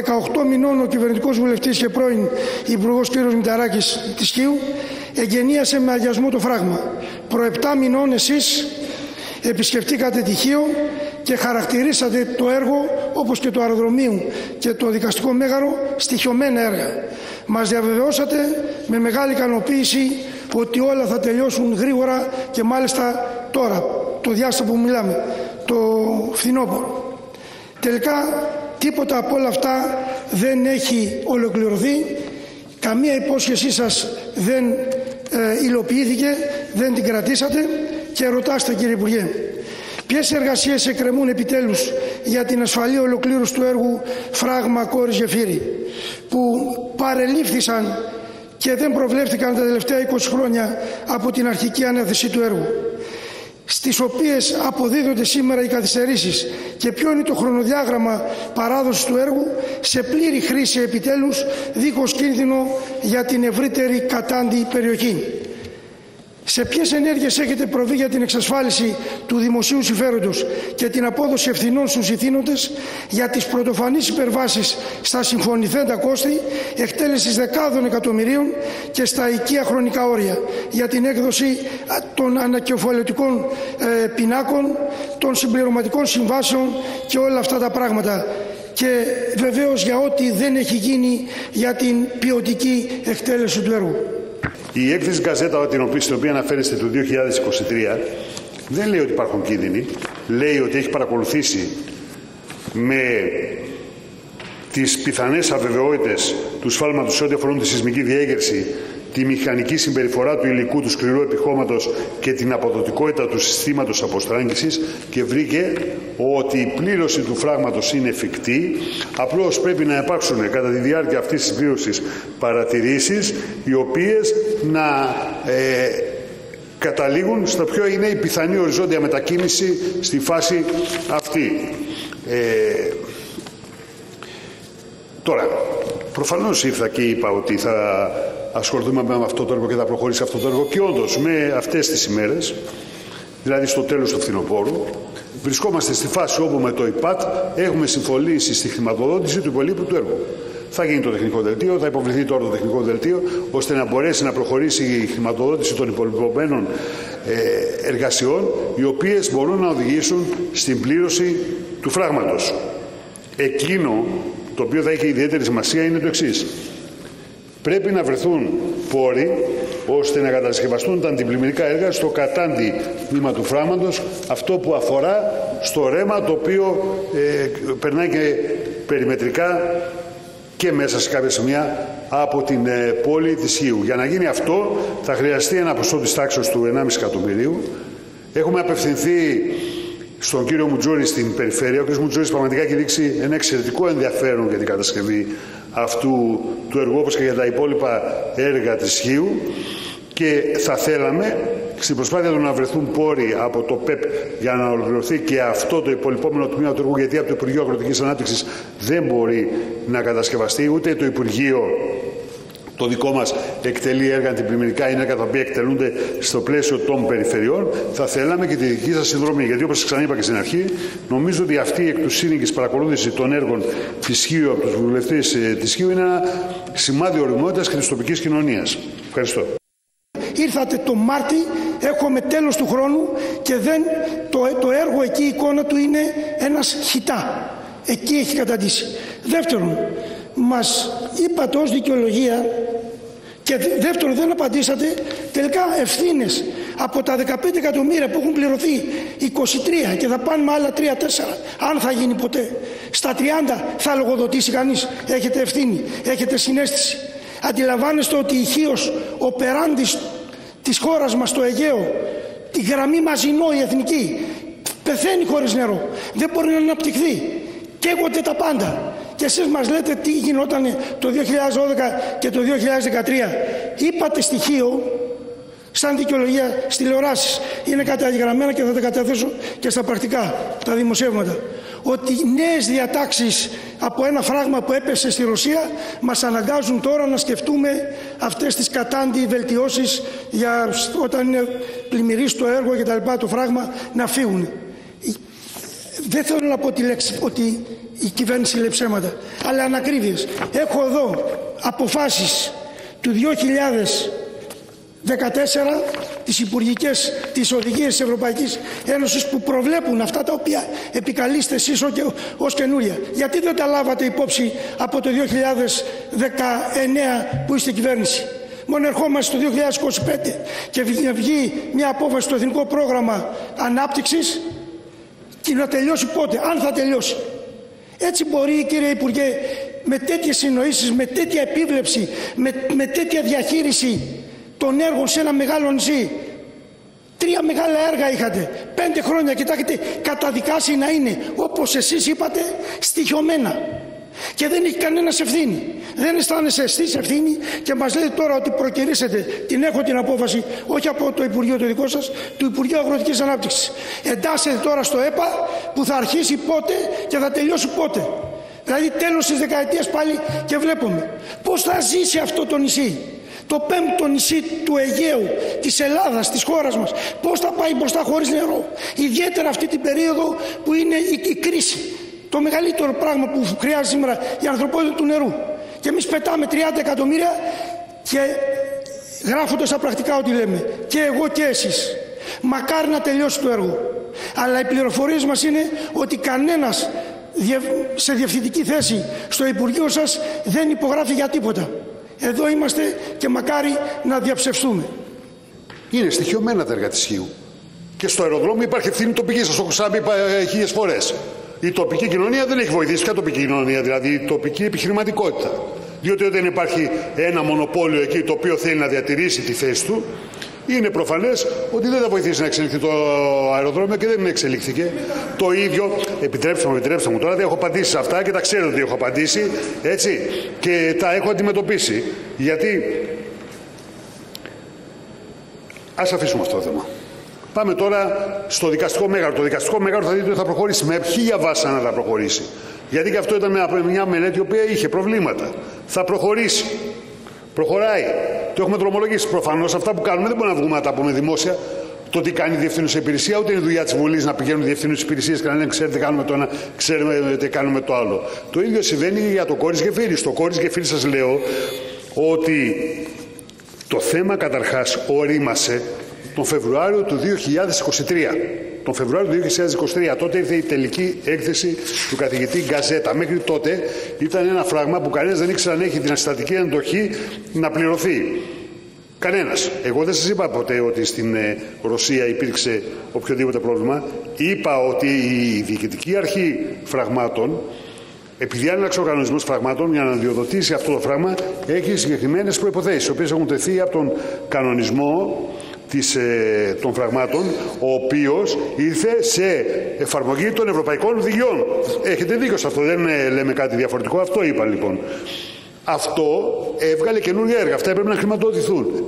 18 μηνών ο κυβερνητικός βουλευτής και πρώην Υπουργός κ. Μηταράκης της Χίου εγγενίασε με αγιασμό το φράγμα. Προ 7 μηνών εσείς επισκεφτήκατε τη Χίο και χαρακτηρίσατε το έργο όπως και το αεροδρομίου και το δικαστικό μέγαρο στοιχειωμένα έργα. Μας διαβεβαιώσατε με μεγάλη ικανοποίηση ότι όλα θα τελειώσουν γρήγορα και μάλιστα τώρα, το διάστημα που μιλάμε, το φθινόπωρο. Τελικά τίποτα από όλα αυτά δεν έχει ολοκληρωθεί, καμία υπόσχεσή σας δεν ε, υλοποιήθηκε, δεν την κρατήσατε. Και ρωτάστε κύριε Υπουργέ, ποιες εργασίες εκκρεμούν επιτέλους για την ασφαλή ολοκλήρωση του έργου Φράγμα Κόρης Γεφύρη που παρελήφθησαν και δεν προβλέφθηκαν τα τελευταία 20 χρόνια από την αρχική ανέθεση του έργου; Στις οποίες αποδίδονται σήμερα οι καθυστερήσεις και ποιο είναι το χρονοδιάγραμμα παράδοσης του έργου σε πλήρη χρήση επιτέλους δίχως κίνδυνο για την ευρύτερη κατάντη περιοχή. Σε ποιες ενέργειες έχετε προβεί για την εξασφάλιση του δημοσίου συμφέροντος και την απόδοση ευθυνών στους ηθήνοντες για τις πρωτοφανείς υπερβάσεις στα συμφωνηθέντα κόστη, εκτέλεσης δεκάδων εκατομμυρίων και στα οικία χρονικά όρια για την έκδοση των ανακεφαλαιωτικών ε, πινάκων, των συμπληρωματικών συμβάσεων και όλα αυτά τα πράγματα και βεβαίως για ό,τι δεν έχει γίνει για την ποιοτική εκτέλεση του έργου. Η έκθεση Γκαζέτα, την οποία, στην οποία αναφέρεστε το 2023, δεν λέει ότι υπάρχουν κίνδυνοι. Λέει ότι έχει παρακολουθήσει με τις πιθανές αβεβαιότητες του σφάλματος σε ό,τι αφορούν τη σεισμική διέγερση τη μηχανική συμπεριφορά του υλικού του σκληρού επιχώματος και την αποδοτικότητα του συστήματος αποστράγγισης και βρήκε ότι η πλήρωση του φράγματος είναι εφικτή, απλώς πρέπει να υπάρξουν κατά τη διάρκεια αυτής της πλήρωσης παρατηρήσεις οι οποίες να ε, καταλήγουν στο ποιο είναι η πιθανή οριζόντια μετακίνηση στη φάση αυτή. Ε, τώρα, προφανώς ήρθα και είπα ότι θα ασχοληθούμε με αυτό το έργο και θα προχωρήσει αυτό το έργο και όντως με αυτές τις ημέρες, δηλαδή στο τέλος του φθινοπόρου, βρισκόμαστε στη φάση όπου με το ΙΠΑΤ έχουμε συμφωνήσει στη χρηματοδότηση του υπολείπου του έργου. Θα γίνει το τεχνικό δελτίο, θα υποβληθεί τώρα το τεχνικό δελτίο, ώστε να μπορέσει να προχωρήσει η χρηματοδότηση των υπολοιπωμένων ε, εργασιών, οι οποίες μπορούν να οδηγήσουν στην πλήρωση του φράγματος. Εκείνο το οποίο θα έχει ιδιαίτερη σημασία είναι το εξής. Πρέπει να βρεθούν πόροι ώστε να κατασκευαστούν τα αντιπλημμυρικά έργα στο κατάντι τμήμα του φράγματος, αυτό που αφορά στο ρέμα το οποίο ε, περνάει και περιμετρικά και μέσα σε κάποια σημεία από την ε, πόλη της Χίου. Για να γίνει αυτό θα χρειαστεί ένα ποσό της τάξης του 1,5 εκατομμυρίου. Έχουμε απευθυνθεί στον κύριο Μουτζούρη στην περιφέρεια. Ο κύριος Μουτζούρης πραγματικά έχει δείξει ένα εξαιρετικό ενδιαφέρον για την κατασκευή αυτού του έργου όπως και για τα υπόλοιπα έργα της Χίου. Και θα θέλαμε στην προσπάθεια του να βρεθούν πόροι από το ΠΕΠ για να ολοκληρωθεί και αυτό το υπολοιπόμενο τμήμα του έργου γιατί από το Υπουργείο Αγροτικής Ανάπτυξης δεν μπορεί να κατασκευαστεί ούτε το Υπουργείο το δικό μας εκτελεί έργα αντιπλημμυρικά, είναι έργα τα οποία εκτελούνται στο πλαίσιο των περιφερειών. Θα θέλαμε και τη δική σας συνδρομή. Γιατί όπως ξαναείπα και στην αρχή, νομίζω ότι αυτή η εκ του σύνεγγυ παρακολούθηση των έργων της ΧΙΟ από τους βουλευτές ε, της ΧΙΟ είναι ένα σημάδι οριμότητας και της τοπικής κοινωνίας. Ευχαριστώ. Ήρθατε το Μάρτι, έχουμε τέλος του χρόνου και δεν, το, το έργο εκεί η εικόνα του είναι ένας χιτά. Εκεί έχει καταντήσει. Δεύτερον, μας είπατε ως δικαιολογία και δεύτερον δεν απαντήσατε τελικά ευθύνες. Από τα 15 εκατομμύρια που έχουν πληρωθεί 23 και θα πάνε με άλλα 3-4 αν θα γίνει ποτέ. Στα 30 θα λογοδοτήσει κανείς. Έχετε ευθύνη, έχετε συνέστηση. Αντιλαμβάνεστε ότι η Χίος ο περάντης της χώρας μας στο Αιγαίο τη γραμμή μαζινό η εθνική. Πεθαίνει χωρίς νερό. Δεν μπορεί να αναπτυχθεί. Καίγονται τα πάντα και εσείς μας λέτε τι γινόταν το 2012 και το 2013. Είπατε στοιχείο σαν δικαιολογία στη τηλεοράσεις. Είναι καταγεγραμμένα και θα τα καταθέσω και στα πρακτικά, τα δημοσιεύματα. Ότι νέες διατάξεις από ένα φράγμα που έπεσε στη Ρωσία μας αναγκάζουν τώρα να σκεφτούμε αυτές τις κατάντι βελτιώσεις για όταν είναι πλημμυρίσει το έργο και τα λοιπά το φράγμα να φύγουν. Δεν θέλω να πω τη λέξη ότι η κυβέρνηση λέει ψέματα, αλλά ανακρίβειες. Έχω εδώ αποφάσεις του 2014 τις υπουργικές, τις οδηγίες της Ευρωπαϊκής Ένωσης που προβλέπουν αυτά τα οποία επικαλείστε εσείς ως καινούρια. Γιατί δεν τα λάβατε υπόψη από το 2019 που είστε κυβέρνηση; Μόνο ερχόμαστε στο 2025 και βγει μια απόφαση στο Εθνικό Πρόγραμμα Ανάπτυξης και να τελειώσει πότε, αν θα τελειώσει. Έτσι μπορεί κύριε Υπουργέ με τέτοιες συνοήσεις, με τέτοια επίβλεψη, με, με τέτοια διαχείριση των έργων σε ένα μεγάλο νησί. Τρία μεγάλα έργα είχατε. Πέντε χρόνια και τα έχετε καταδικάσει να είναι όπως εσείς είπατε στοιχειωμένα. Και δεν έχει κανένας ευθύνη. Δεν αισθάνεσαι εσείς ευθύνη και μας λέτε τώρα ότι προκυρήσετε. Την έχω την απόφαση, όχι από το Υπουργείο το δικό σας, του Υπουργείου Αγροτικής Ανάπτυξης. Εντάσσετε τώρα στο ΕΠΑ που θα αρχίσει πότε και θα τελειώσει πότε. Δηλαδή τέλος της δεκαετίας πάλι και βλέπουμε. Πώς θα ζήσει αυτό το νησί. Το πέμπτο νησί του Αιγαίου, της Ελλάδας, της χώρας μας. Πώς θα πάει μπροστά χωρίς νερό. Ιδιαίτερα αυτή την περίοδο που είναι η, κρίση. Το μεγαλύτερο πράγμα που χρειάζεται σήμερα η ανθρωπότητα του νερού. Και εμείς πετάμε 30 εκατομμύρια και γράφοντας στα πρακτικά ό,τι λέμε. Και εγώ και εσείς. Μακάρι να τελειώσει το έργο. Αλλά οι πληροφορίες μας είναι ότι κανένας σε διευθυντική θέση στο Υπουργείο σας δεν υπογράφει για τίποτα. Εδώ είμαστε και μακάρι να διαψευστούμε. Είναι στοιχειωμένα τα έργα της Χίου. Και στο αεροδρόμιο υπάρχει ευθύνη τοπικής, σας το έχω ξαναπεί ε, χίλιες φορές. Η τοπική κοινωνία δεν έχει βοηθήσει. Ποια τοπική κοινωνία, δηλαδή η τοπική επιχειρηματικότητα. Διότι όταν υπάρχει ένα μονοπόλιο εκεί το οποίο θέλει να διατηρήσει τη θέση του, είναι προφανές ότι δεν θα βοηθήσει να εξελιχθεί το αεροδρόμιο και δεν εξελίχθηκε. Το ίδιο, επιτρέψτε μου, επιτρέψτε μου τώρα, δεν έχω απαντήσει σε αυτά και τα ξέρω ότι έχω απαντήσει, έτσι, και τα έχω αντιμετωπίσει. Γιατί. Α αφήσουμε αυτό το θέμα. Πάμε τώρα στο δικαστικό μέγαρο. Το δικαστικό μέγαρο θα δείτε ότι θα προχωρήσει με χίλια βάσανα θα προχωρήσει. Γιατί και αυτό ήταν μια μελέτη η οποία είχε προβλήματα. Θα προχωρήσει. Προχωράει. Το έχουμε δρομολογήσει. Προφανώς αυτά που κάνουμε δεν μπορούμε να βγούμε να τα πούμε δημόσια. Το τι κάνει η διευθύνουσα υπηρεσία, ούτε είναι δουλειά της Βουλής να πηγαίνουν διευθύνουσες υπηρεσίες και να λένε Ξέρετε, κάνουμε το ένα, ξέρουμε τι κάνουμε το άλλο. Το ίδιο συμβαίνει για το κόρης Γεφύρι. Στο κόρης Γεφύρι σας λέω ότι το θέμα καταρχάς ορίμασε τον Φεβρουάριο του 2023 τον Φεβρουάριο του 2023. Τότε ήρθε η τελική έκθεση του καθηγητή Γκαζέτα. Μέχρι τότε ήταν ένα φράγμα που κανένας δεν ήξερε αν έχει την αστατική αντοχή να πληρωθεί. Κανένας. Εγώ δεν σας είπα ποτέ ότι στην ε, Ρωσία υπήρξε οποιοδήποτε πρόβλημα. Είπα ότι η διοικητική αρχή φραγμάτων, επειδή είναι ένα οργανισμός φραγμάτων, για να διοδοτήσει αυτό το φράγμα, έχει συγκεκριμένες προποθέσει, οι οποίες έχουν τεθεί από τον κανονισμό της, ε, των φραγμάτων, ο οποίος ήρθε σε εφαρμογή των ευρωπαϊκών οδηγιών. Έχετε δίκιο σε αυτό, δεν ε, λέμε κάτι διαφορετικό, αυτό είπα λοιπόν. Αυτό έβγαλε καινούργια έργα, αυτά έπρεπε να χρηματοδοτηθούν.